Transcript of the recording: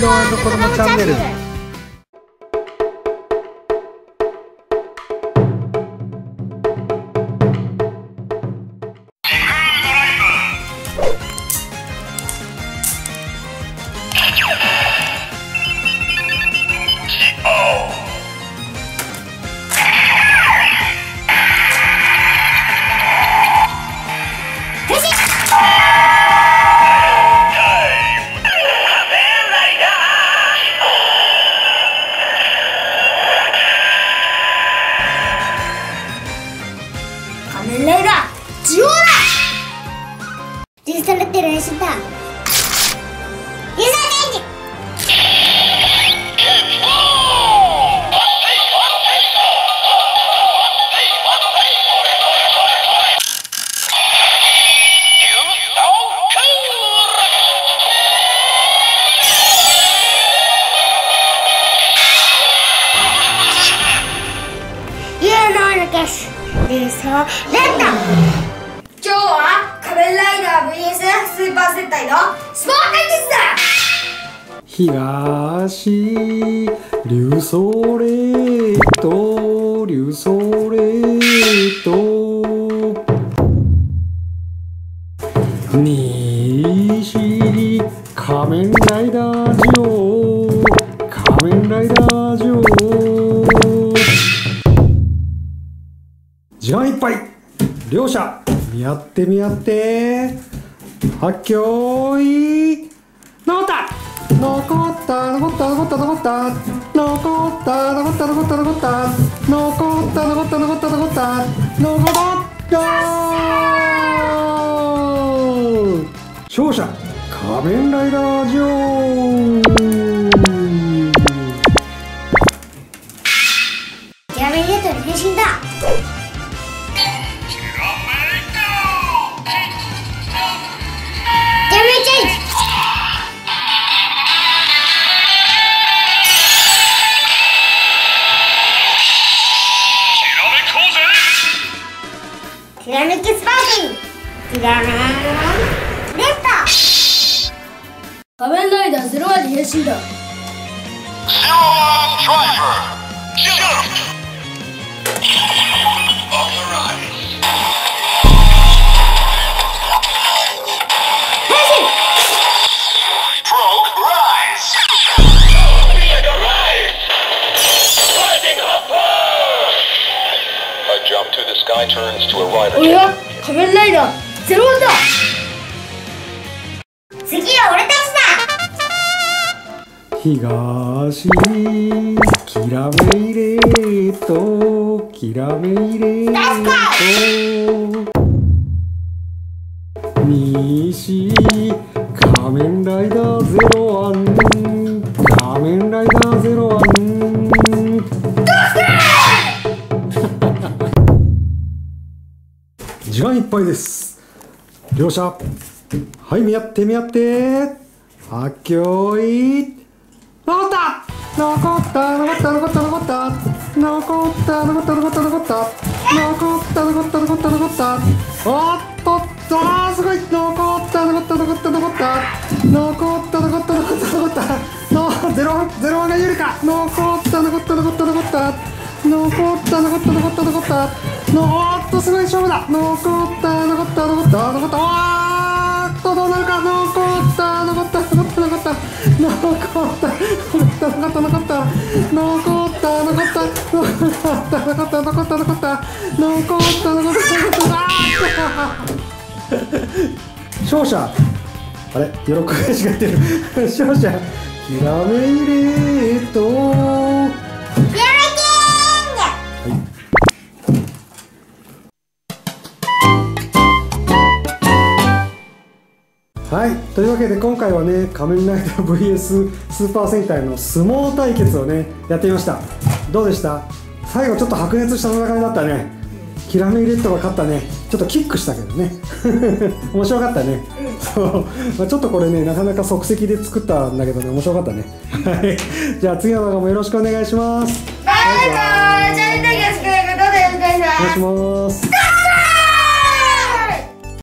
ヒーロー子供チャンネル。 릴레이라 지워라! 릴스탄 렛테를 했다 スでそれだ今日は仮面ライダー VS スーパー戦隊のスポー対決だ！東流ソレート。流ソレート西仮面ライダージオ。見合って見合って。発狂い残った残った。残った。残った。残った。残った。残った。残った。残った。残った。残った。残った。残った。残った。残った。勝者。仮面ライダージョー。キラメイレッドに変身だ。仮面ライダーゼロ割変身だ俺は仮面ライダーゼロワンだ。次は俺たちだ。東キラメイレートキラメイレート。西仮面ライダーゼロワン。仮面ライダーゼロワン。時間いっぱいです両者。はい見合って見合って。発狂い。残った。残った残った残った残った。残った残った残った残った。残った残った残った残った。おっとっと。あーすごい。残った残った残った残った。残った残った残った残った。のゼロゼロワンが有利か。残った残った残った残った。残った残った残った残ったのおっとすごい勝負だ残った残った残った残ったおーっとどうなるか残った残った残った残った残った残った残った残った残った残った残った残った残った残った残った残った残った残ったあー勝者あれ喜びしがってる勝者キラメイレートキラメキはい、というわけで今回はね仮面ライダー VS スーパー戦隊の相撲対決をねやってみました。どうでした？最後ちょっと白熱した戦いだったね。キラメイレッドが勝ったね。ちょっとキックしたけどね。面白かったね、そう、まあ、ちょっとこれねなかなか即席で作ったんだけどね面白かったね。はい。じゃあ次の動画もよろしくお願いします。バイバイ。チャンネル登録よろしくお願いしますお願いします